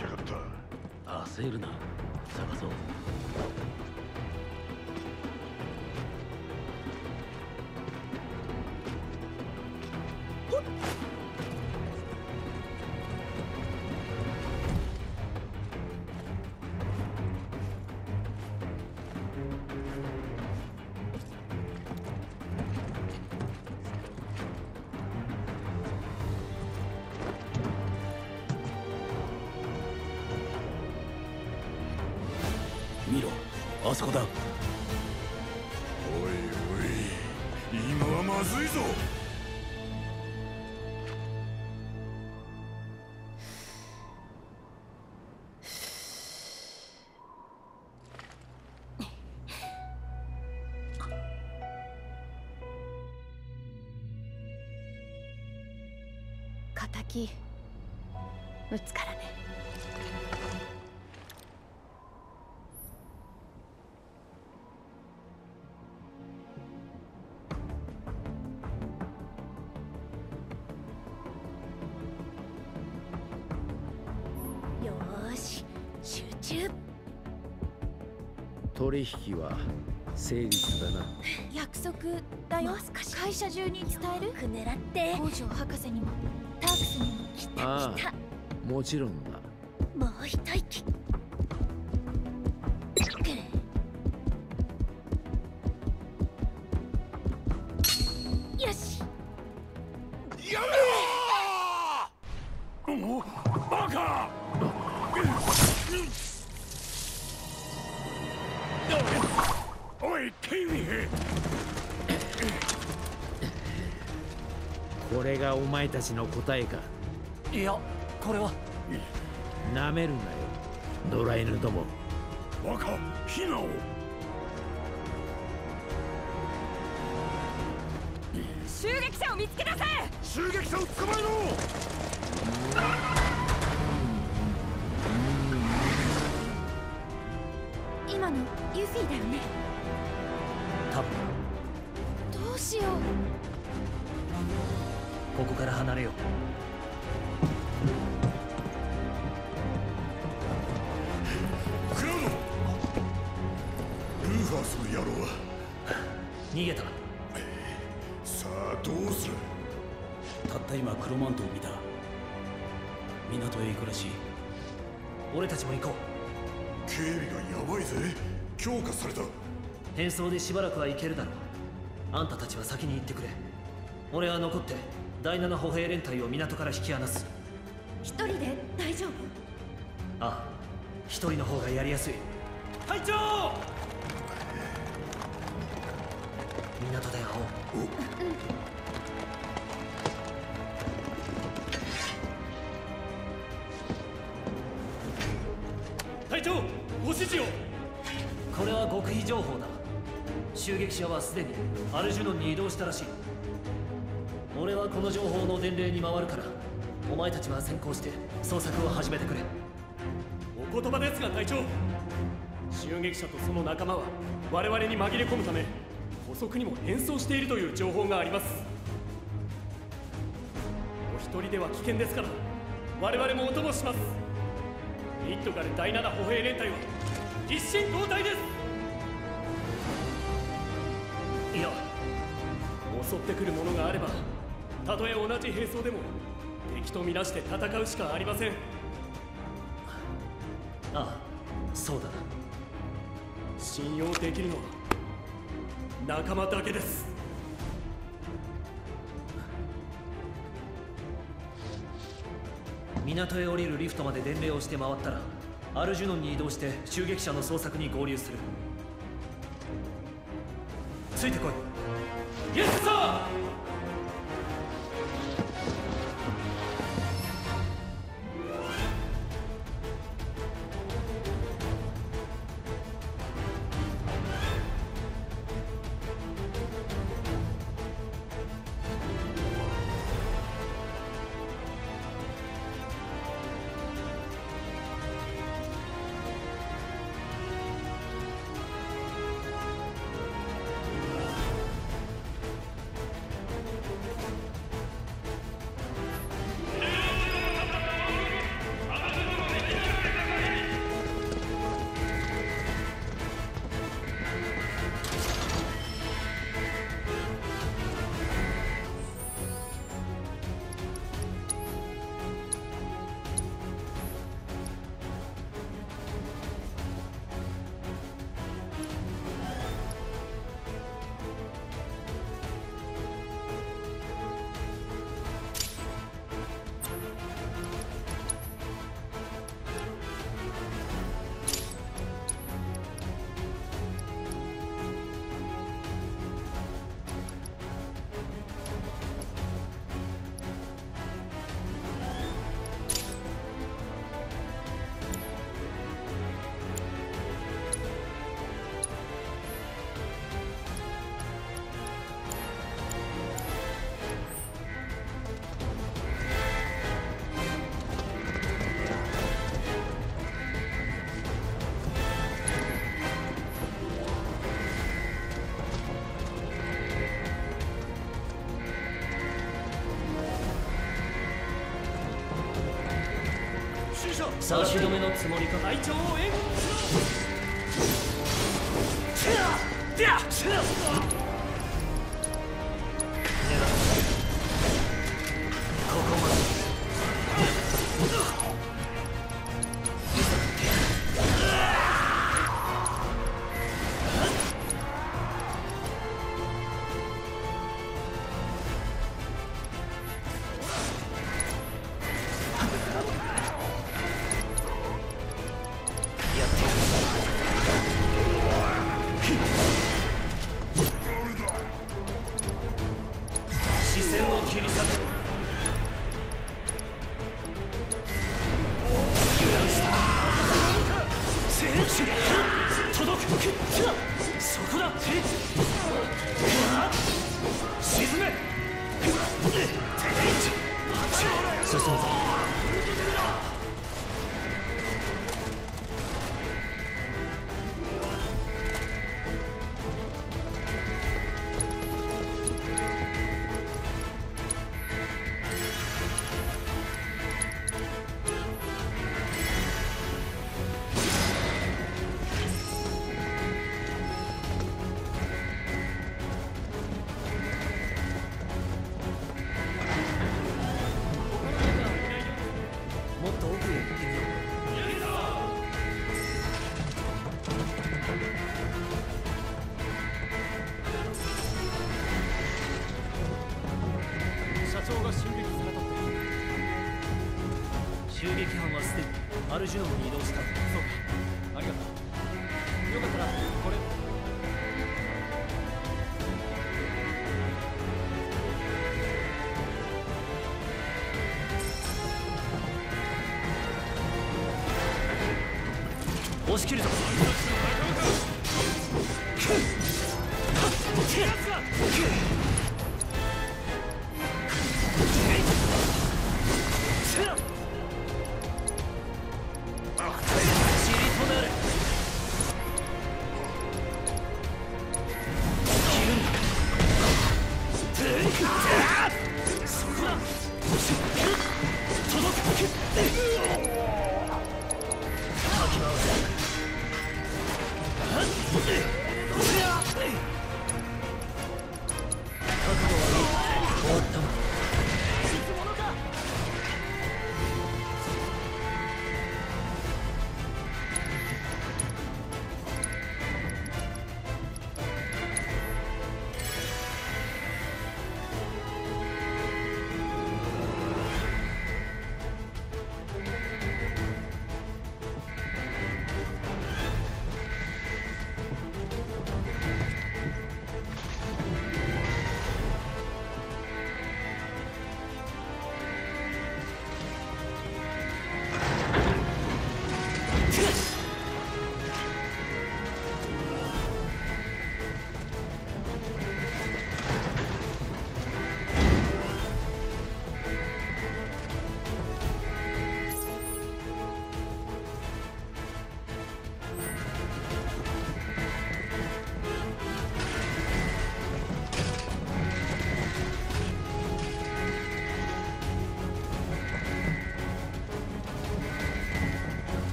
やがった。焦るな。あそこだ。取引は成立だな。約束だよ。会社中に伝える？狙って。北条博士にも。タークスにも来あた。来たあもちろんだ。もう一息前たちの答えか。いやこれは。なめるなよ。野良犬ども。バカヒナを。襲撃者を見つけ出せ！襲撃者を捕まえろ逃げた。さあどうする？たった今黒マントを見た。港へ行くらしい。俺たちも行こう。警備がやばいぜ。強化された。変装でしばらくは行けるだろう。あんたたちは先に行ってくれ。俺は残って第七歩兵連隊を港から引き離す。一人で？大丈夫？ああ一人の方がやりやすい。隊長港で会おう隊長ご指示を。これは極秘情報だ。襲撃者はすでに。アルジュノンに移動したらしい。俺はこの情報の伝令に回るから。お前たちは先行して捜索を始めてくれ。お言葉ですが隊長。襲撃者とその仲間は我々に紛れ込むため捕捉にも変装しているという情報があります。お一人では危険ですから我々もお供します。ミッドガル第7歩兵連隊は一心交代です。いや襲ってくるものがあればたとえ同じ兵装でも敵とみなして戦うしかありません。ああそうだ。な信用できるのは仲間だけです。港へ降りるリフトまで伝令をして回ったらアルジュノンに移動して襲撃者の捜索に合流する。ついてこい。イエスサー差し。止めのつもりか隊長を援護しろ長が襲撃されたって。襲撃班はすでにアルジュノムに移動した。そうか。ありがとう。よかったらこれ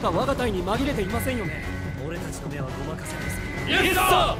か我が隊に紛れていませんよね。俺たちの目はごまかせないぞイエスこ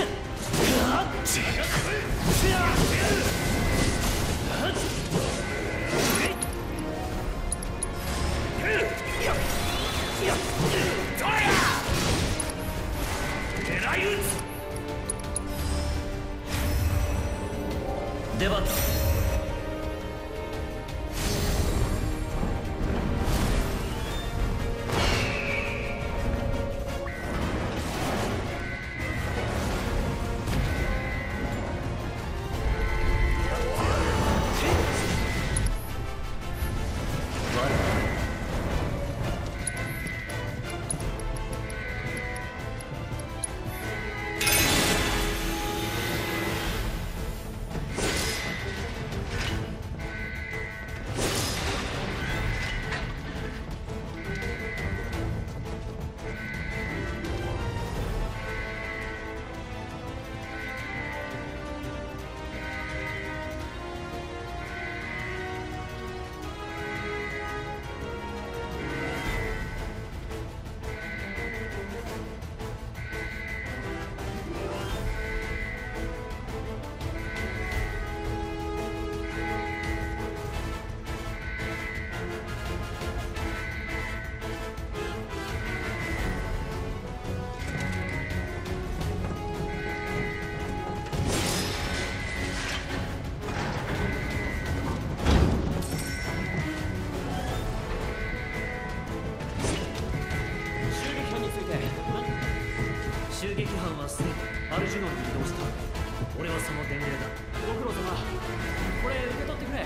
はっ!?違うかい!はすでにアルジュノンに移動した？俺はその伝令だ。ご苦労様。これ受け取ってくれ。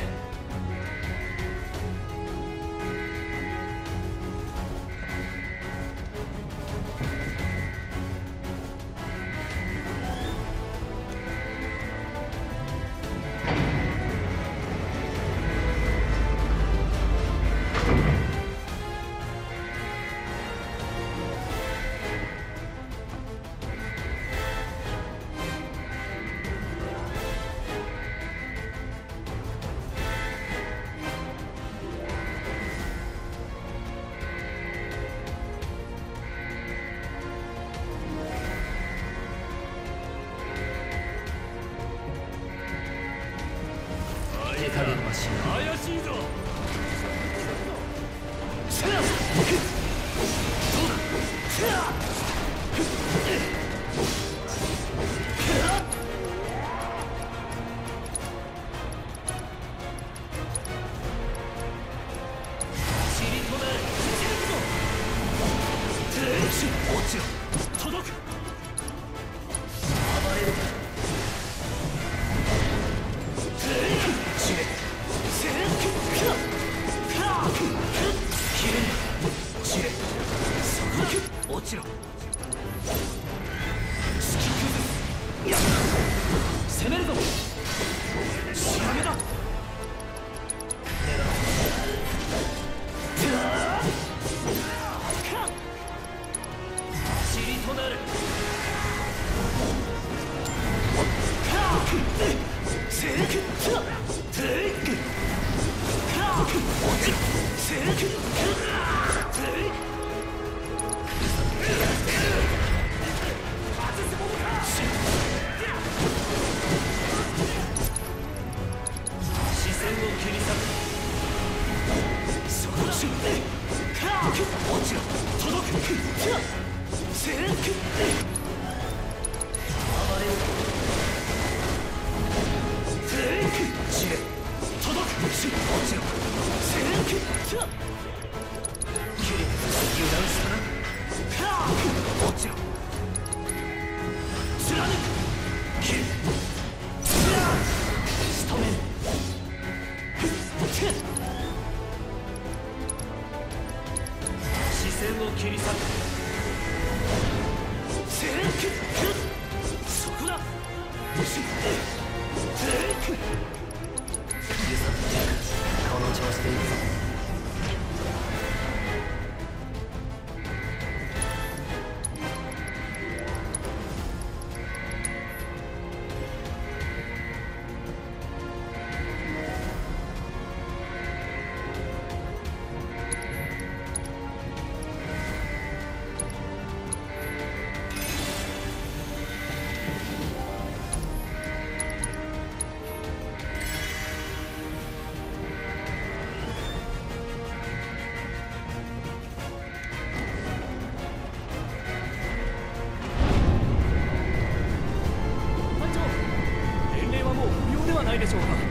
气死我了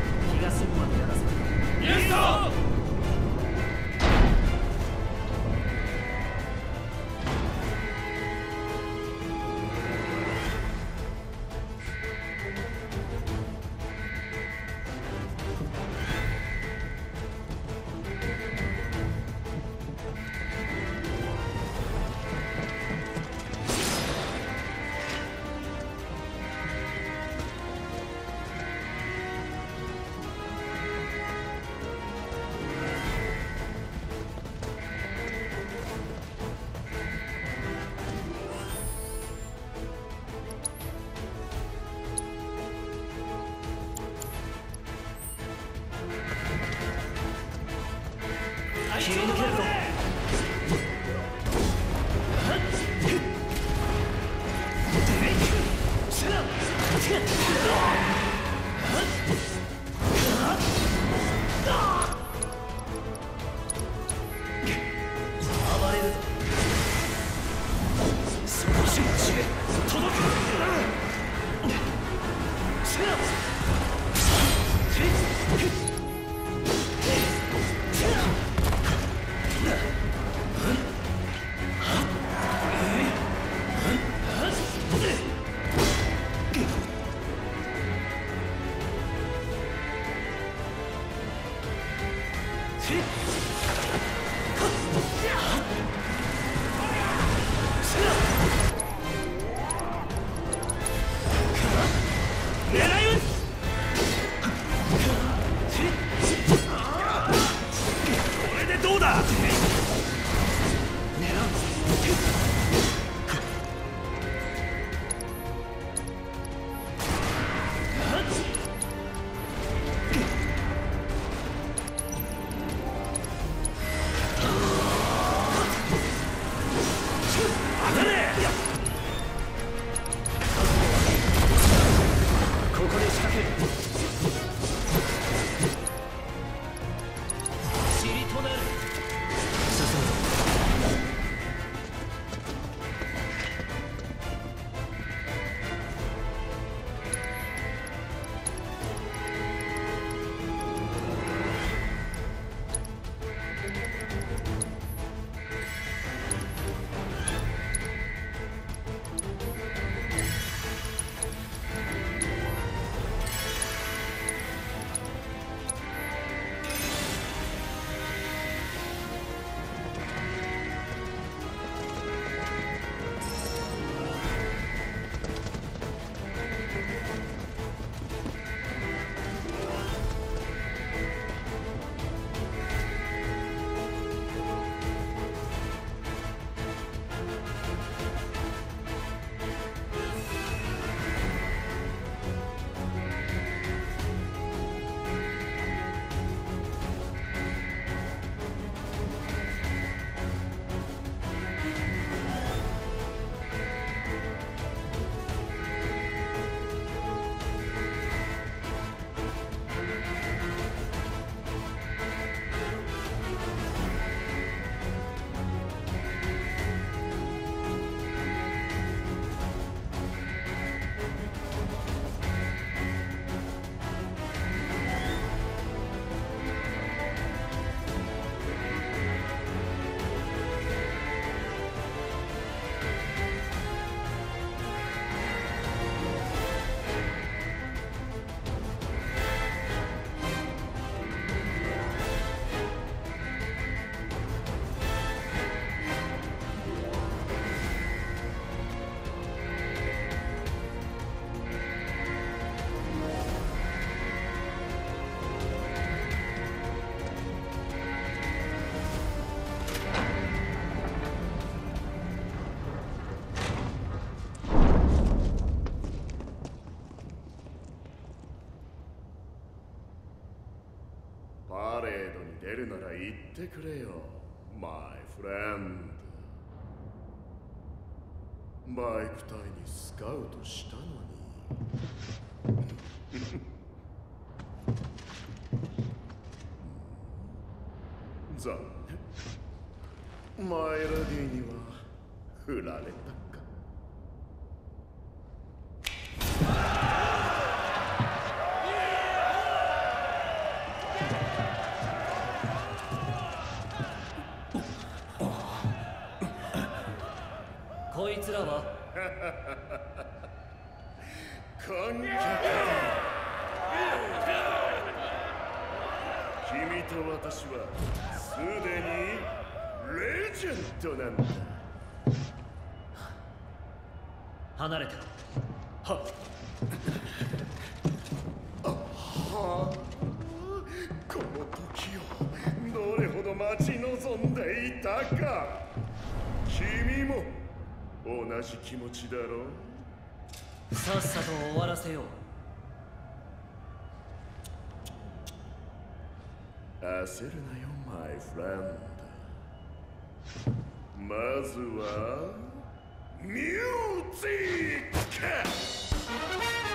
マてくれよバイク隊にスカウトしたつらは。観客君と私はすでにレジェンドなんだ。離れてはは同じ気持ちだろう。さっさと終わらせよう。焦るなよマイフレンドまずはミュージック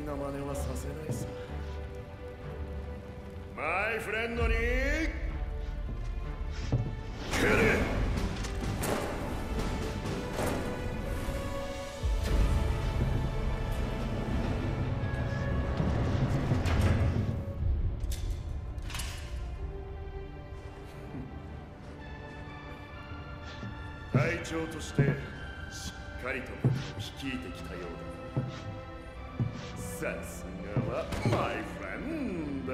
無粋な真似はさせないさ。マイフレンドに来る! 隊長としてしっかりと率いてきたようだ。さすがはマイフレンド。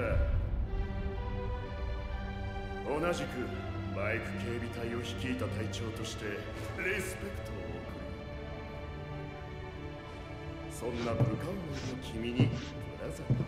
同じくバイク警備隊を率いた隊長としてリスペクトを送るそんな部下思いの君にプレゼント。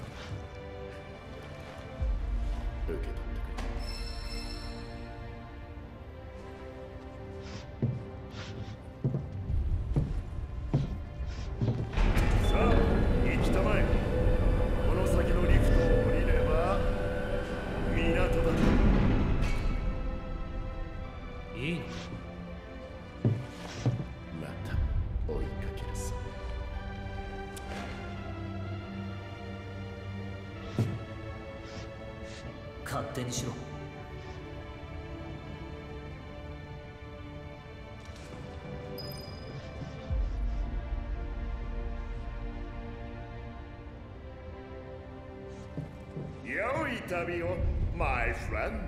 良い旅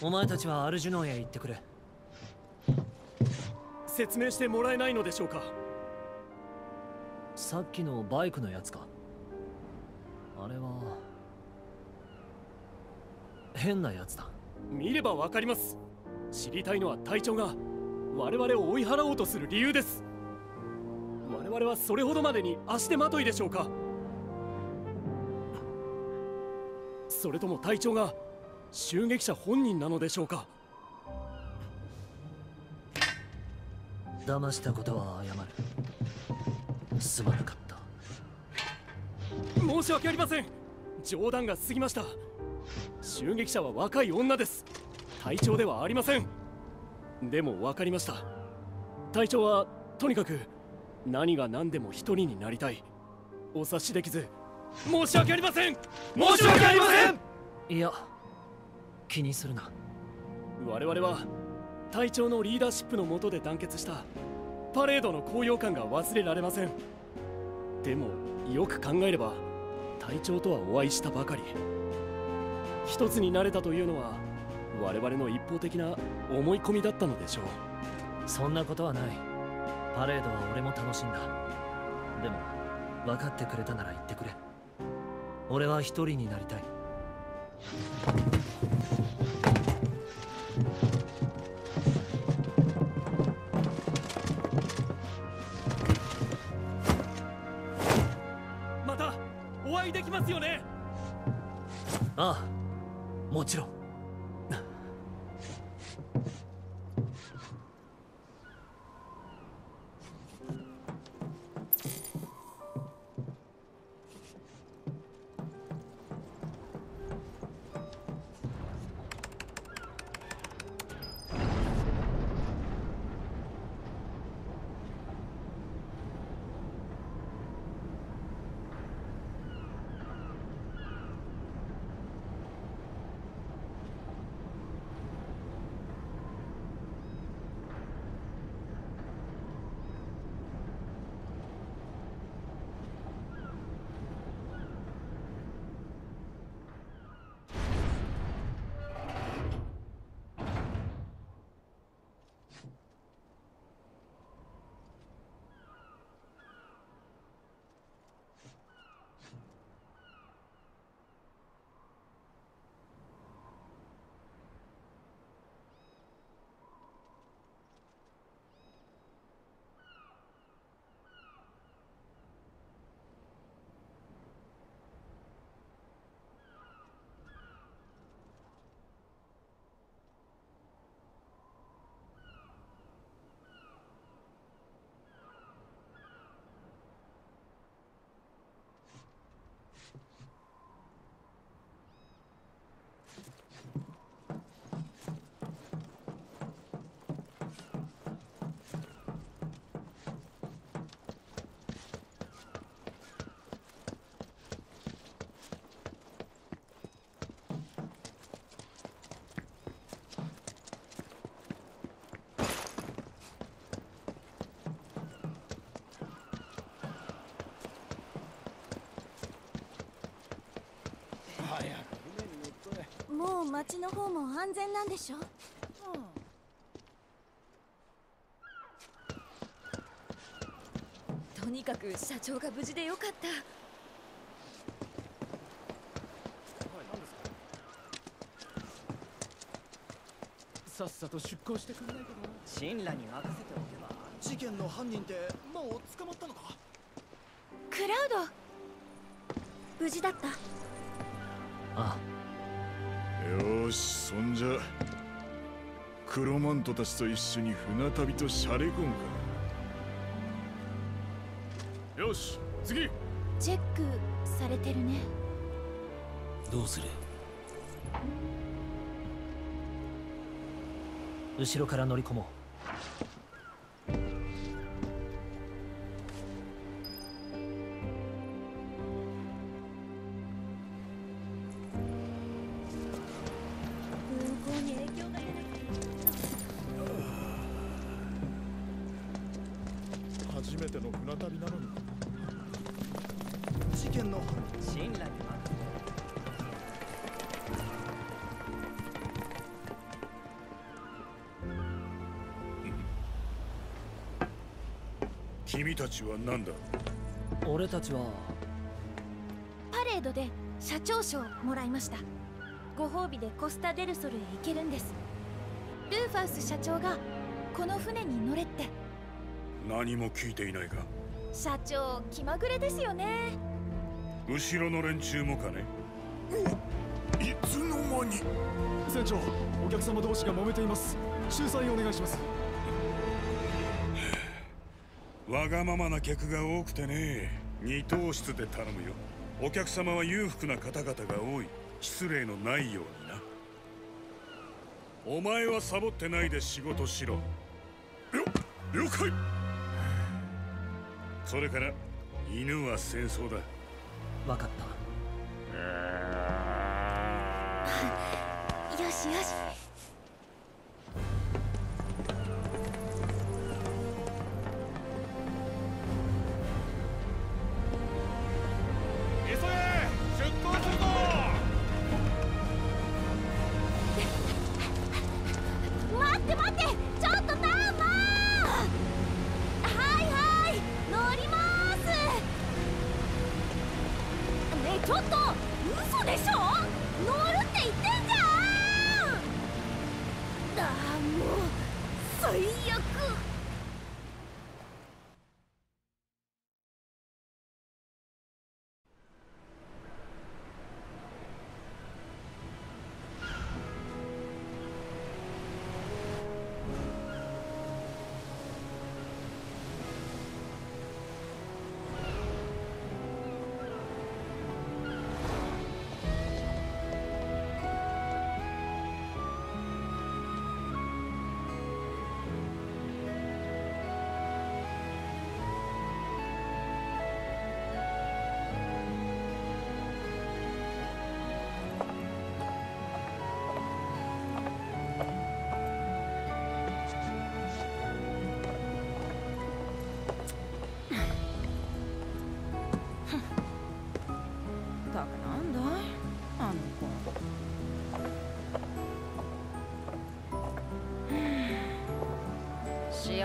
お前たちはアルジュノンへ行ってくれ。説明してもらえないのでしょうか？さっきのバイクのやつか？あれは変なやつだ。見ればわかります。知りたいのは隊長が我々を追い払おうとする理由です。我々はそれほどまでに足手まといでしょうか？それとも隊長が襲撃者本人なのでしょうか？騙したことは謝る。すまなかった。申し訳ありません。冗談が過ぎました。襲撃者は若い女です。隊長ではありません。でも分かりました。隊長はとにかく何が何でも一人になりたい。お察しできず。申し訳ありません。申し訳ありません。いや気にするな。我々は隊長のリーダーシップの下で団結した。パレードの高揚感が忘れられません。でもよく考えれば隊長とはお会いしたばかり。一つになれたというのは我々の一方的な思い込みだったのでしょう。そんなことはない。パレードは俺も楽しんだ。でも分かってくれたなら言ってくれ。俺は一人になりたいまたお会いできますよね。ああもちろん。もう町の方も安全なんでしょ？とにかく社長が無事でよかった。さっさと出航してくれないかな。神羅に任せておけば。事件の犯人ってもう捕まったのか？クラウド。無事だったあよーしそんじゃクロマントたちと一緒に船旅とシャレコンか。よし次。チェックされてるね。どうする？後ろから乗り込も運たちは。パレードで社長賞もらいました。ご褒美でコスタ・デルソルへ行けるんです。ルーファウス社長がこの船に乗れって。何も聞いていないか社長気まぐれですよね。後ろの連中もかね。いつの間に。船長お客様同士が揉めています。仲裁お願いします。わがままな客が多くてね二等室で頼むよ。お客様は裕福な方々が多い。失礼のないようにな。お前はサボってないで仕事しろ。よ了解。それから犬は戦争だ。分かった。よしよし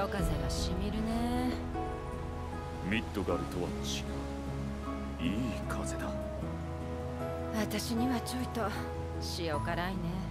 潮風がしみるね。ミッドガルとは違う。いい風だ。私にはちょいと塩辛いね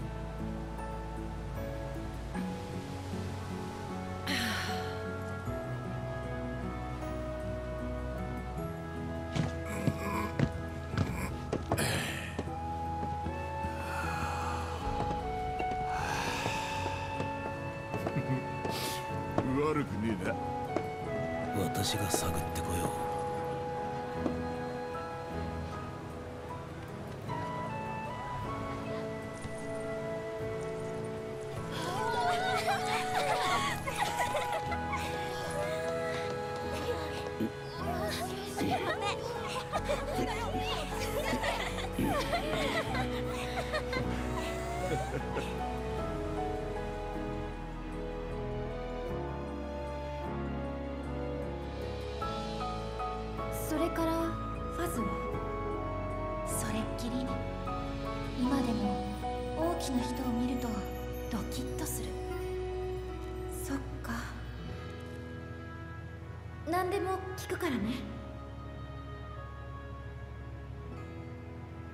何でも聞くからね。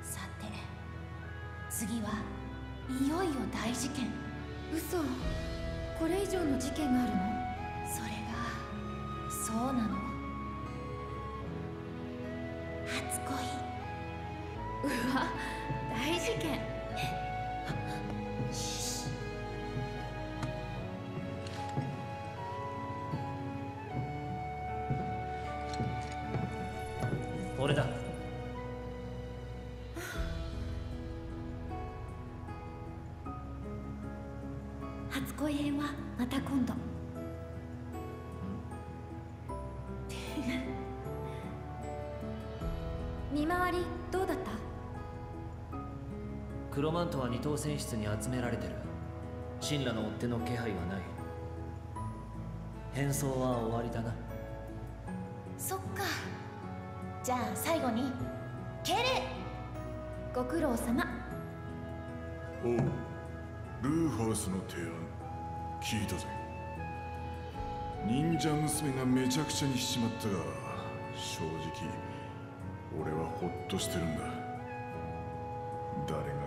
さて次はいよいよ大事件。嘘。これ以上の事件があるの？それがそうなの。初恋。うわ大事件トは二等戦室に集められてる。神羅の追っ手の気配はない。変装は終わりだな。そっか。じゃあ最後に敬礼ご苦労様。おう。ルーファースの提案聞いたぜ。忍者娘がめちゃくちゃにしちまったが正直俺はホッとしてるんだ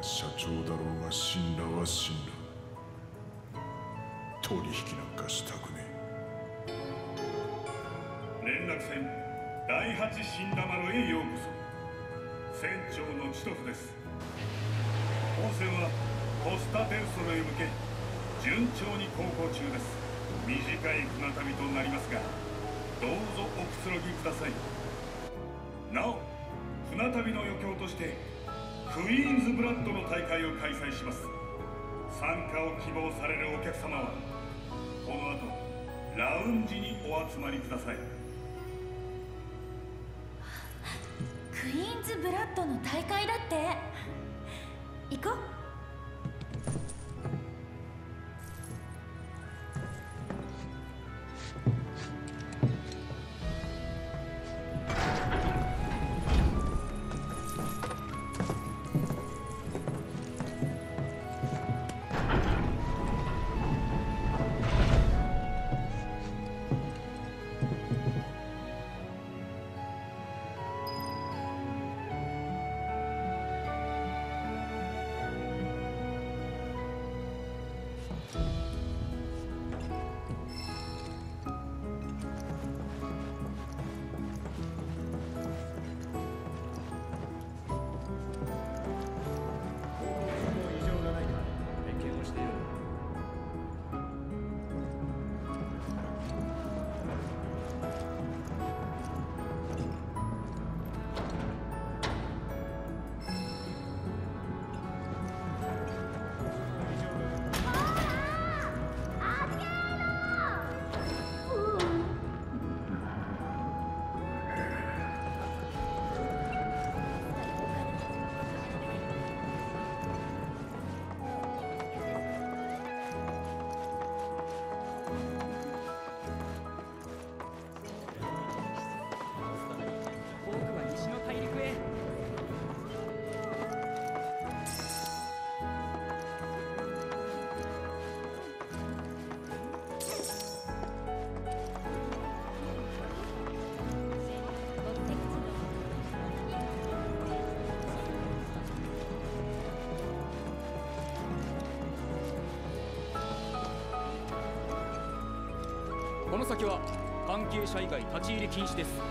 社長だろうが神羅は神羅取引なんかしたくねえ。連絡船第八神羅丸へようこそ。船長のチトフです。本船はコスタデルソルへ向け順調に航行中です。短い船旅となりますがどうぞおくつろぎください。なお船旅の余興としてクイーンズブラッドの大会を開催します。参加を希望されるお客様はこの後ラウンジにお集まりください。クイーンズブラッドの大会だって。行こう。先は関係者以外立ち入り禁止です。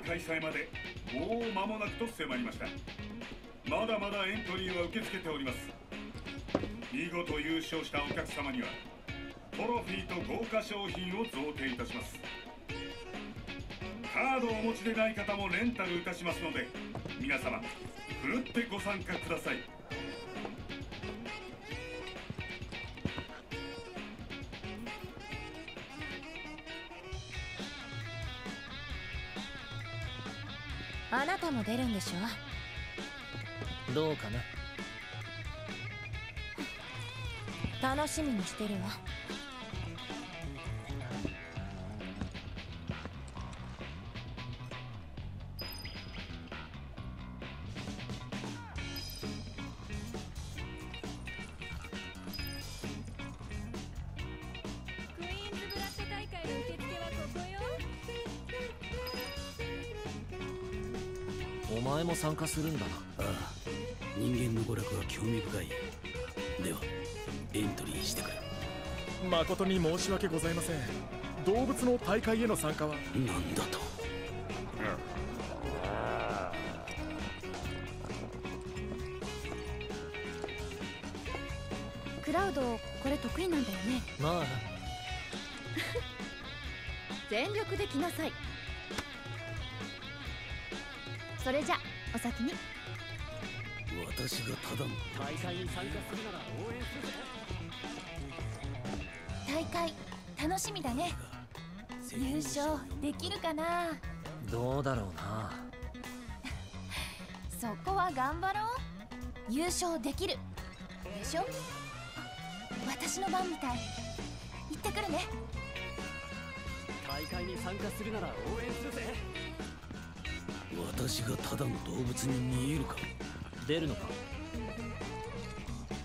開催までもう間もなくと迫りました。まだまだエントリーは受け付けております。見事優勝したお客様にはトロフィーと豪華商品を贈呈いたします。カードをお持ちでない方もレンタルいたしますので皆様ふるってご参加ください。あなたも出るんでしょ？どうかな？楽しみにしてるわ前も参加するんだな。ああ。人間の娯楽は興味深い。ではエントリーしてくれ。誠に申し訳ございません。動物の大会への参加は。なんだと。クラウドこれ得意なんだよね。まあ。な 全力で来なさい。それじゃお先に。私がただの大会に参加するなら応援するぜ大会楽しみだね。優勝できるかな？どうだろうな。そこは頑張ろう。優勝できる。でしょ？私の番みたい行ってくるね。大会に参加するなら応援するぜ私がただの動物に見えるか？出るのか？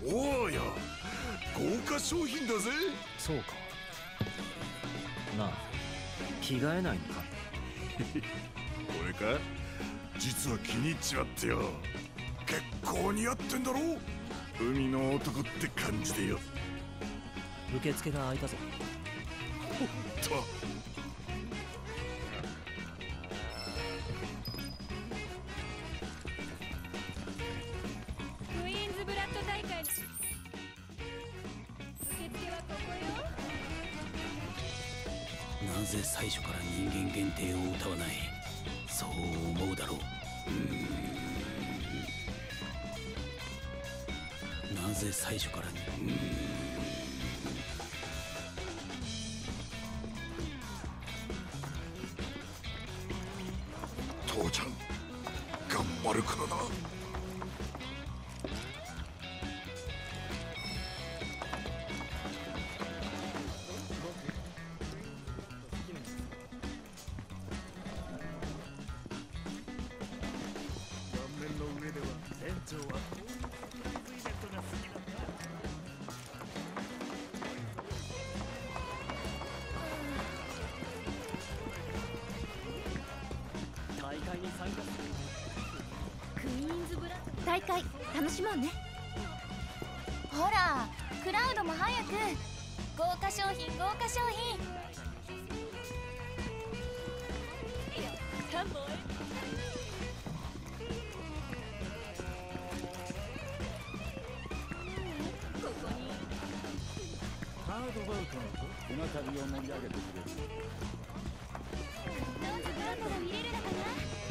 おーや豪華商品だぜ。そうか。なあ着替えないのか？俺か？実は気に入っちまってよ。結構似合ってんだろ海の男って感じでよ。受付が開いたぞ。とクイど会楽しもうね。ほらクラウドも早く。豪華商品豪華商品。ハードバウトの船旅を盛り上げてくれる。どうぞれるかな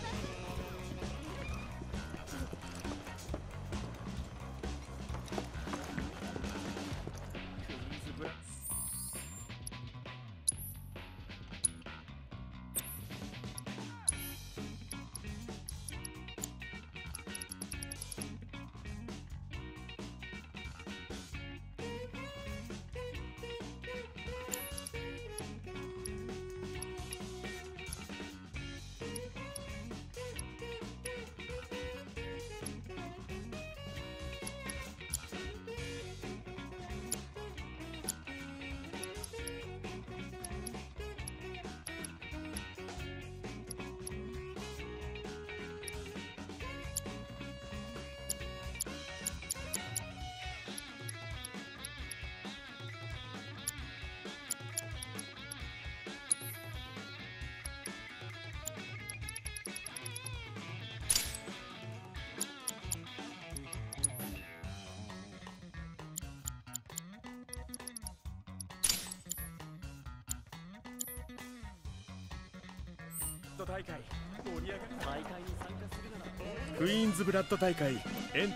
大会。盛り上がる大会に参加するならクイーンズブラッド大会。エン。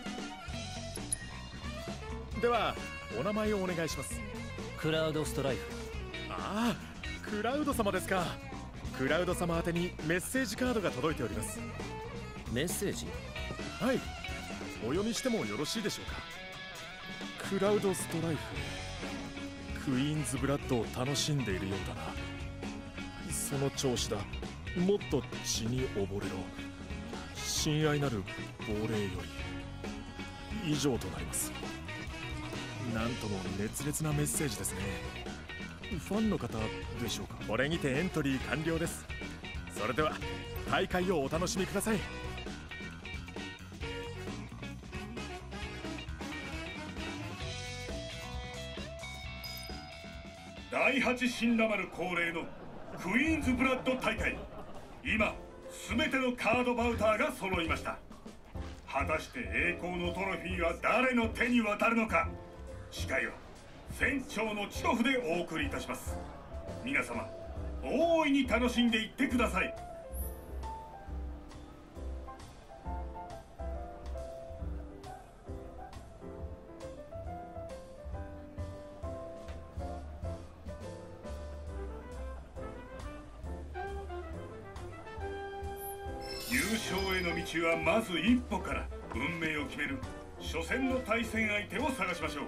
ではお名前をお願いします。クラウドストライフ。ああクラウド様ですか。クラウド様宛てにメッセージカードが届いております。メッセージ？はい。お読みしてもよろしいでしょうか。クラウドストライフ。クイーンズブラッドを楽しんでいるようだな。その調子だもっと血に溺れろ。親愛なる亡霊より以上となります。なんとも熱烈なメッセージですね。ファンの方でしょうか？これにてエントリー完了です。それでは大会をお楽しみください。第八死んだ丸恒例のクイーンズブラッド大会。今全てのカードバウターが揃いました。果たして栄光のトロフィーは誰の手に渡るのか。司会は船長のチロフでお送りいたします。皆様大いに楽しんでいってください。まず一歩から運命を決める初戦の対戦相手を探しましょう。